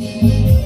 Thank you.